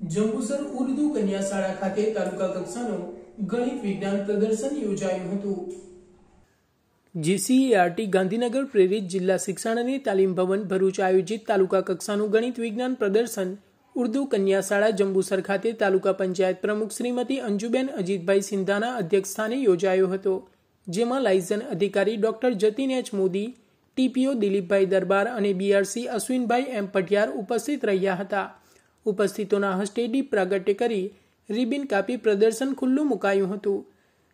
જંબુસર ઉર્દુ કન્યા ખાતે તાલુકા કક્ષાનું ગણિત વિજ્ઞાન પ્રદર્શન યોજાયું હતું. જીસીઆરટી ગાંધીનગર પ્રેરિત જિલ્લા શિક્ષણ અને તાલીમ ભવન ભરૂચ આયોજિત તાલુકા કક્ષાનું ગણિત વિજ્ઞાન પ્રદર્શન ઉર્દુ કન્યા શાળા જંબુસર ખાતે તાલુકા પંચાયત પ્રમુખ શ્રીમતી અંજુબેન અજીતભાઈ સિંધાના અધ્યક્ષસ્થાને યોજાયો હતો, જેમાં લાયઝન અધિકારી doctor Jatin H Modi, TPO Dilipbhai Darbar અને બીઆરસી અશ્વિનભાઈ એમ પટિયાર ઉપસ્થિત રહ્યા હતા. ઉપસ્થિતોના હસ્તે દીપ પ્રાગટ્ય કરી રિબિન કાપી પ્રદર્શન ખુલ્લું મુકાયું હતું.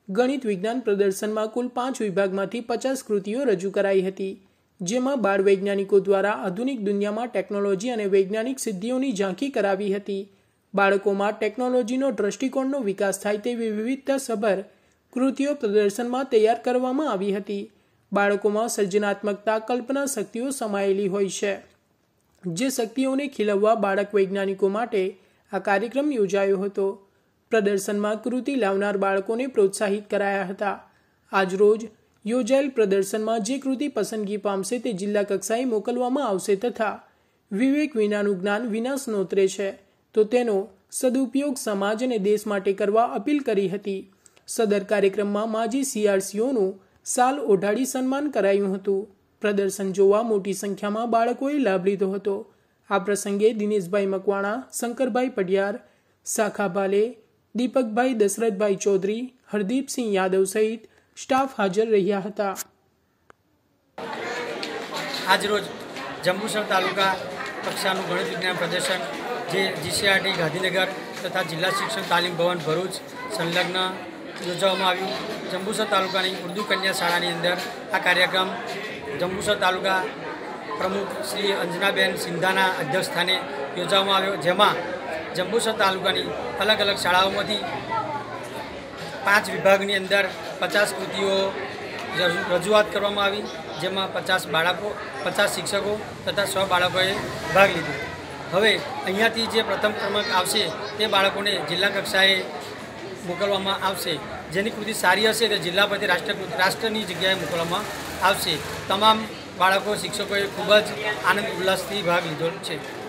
ગણિત વિજ્ઞાન પ્રદર્શનમાં કુલ પાંચ વિભાગમાંથી પચાસ કૃતિઓ રજૂ કરાઈ હતી, જેમાં બાળ વૈજ્ઞાનિકો દ્વારા આધુનિક દુનિયામાં ટેકનોલોજી અને વૈજ્ઞાનિક સિદ્ધિઓની ઝાંખી કરાવી હતી. બાળકોમાં ટેકનોલોજીનો દ્રષ્ટિકોણનો વિકાસ થાય તેવી વિવિધતાસભર કૃતિઓ પ્રદર્શનમાં તૈયાર કરવામાં આવી હતી. બાળકોમાં સર્જનાત્મકતા, કલ્પના શક્તિઓ સમાયેલી હોય છે. જે શક્તિઓને ખીલવવા બાળક વૈજ્ઞાનિકો માટે આ કાર્યક્રમ યોજાયો હતો. પ્રદર્શનમાં કૃતિ લાવનાર બાળકોને પ્રોત્સાહિત કરાયા હતા. આજરોજ યોજાયેલ પ્રદર્શનમાં જે કૃતિ પસંદગી પામશે તે જિલ્લા કક્ષાએ મોકલવામાં આવશે તથા વિવેક વિનાનું જ્ઞાન વિનાશ નોતરે છે. તો તેનો સદુપયોગ સમાજ અને દેશ માટે કરવા અપીલ કરી હતી. સદર કાર્યક્રમમાં માજી સીઆરસીઓનું સાલ ઓઢાડી સન્માન કરાયું હતું. પ્રદર્શન જોવા મોટી સંખ્યામાં બાળકોએ લાભ લીધો હતો. આ પ્રસંગે દિનેશભાઈ મકવાણા, શંકરભાઈ પડિયાર શાખા ભાલે, દીપકભાઈ દશરથભાઈ ચૌધરી, હરદીપસિંહ યાદવ સહિત સ્ટાફ હાજર રહ્યા હતા. આજરોજ જંબુસર તાલુકા કક્ષાનું ગણિત વિજ્ઞાન પ્રદર્શન, જે જીસીઆરટી ગાંધીનગર તથા જિલ્લા શિક્ષણ તાલીમ ભવન ભરૂચ સંલગ્ન યોજવામાં આવ્યું. જંબુસર તાલુકાની ઉર્દુ કન્યા શાળાની અંદર આ કાર્યક્રમ જંબુસર તાલુકા પ્રમુખ શ્રી અંજનાબેન સિંધાના અધ્યક્ષસ્થાને યોજવામાં આવ્યો, જેમાં જંબુસર તાલુકાની અલગ અલગ શાળાઓમાંથી પાંચ વિભાગની અંદર પચાસ કૃતિઓ રજૂઆત કરવામાં આવી, જેમાં પચાસ બાળકો, પચાસ શિક્ષકો તથા સો બાળકોએ ભાગ લીધો. હવે અહીંયાથી જે પ્રથમ ક્રમાંક આવશે તે બાળકોને જિલ્લા કક્ષાએ મોકલવામાં આવશે. જેની કૃતિ સારી હશે તે જિલ્લા પરથી રાષ્ટ્ર રાષ્ટ્રની જગ્યાએ મોકલવામાં આવશે. તમામ બાળકો, શિક્ષકોએ ખૂબ જ આનંદ, ઉલ્લાસથી ભાગ લીધો છે.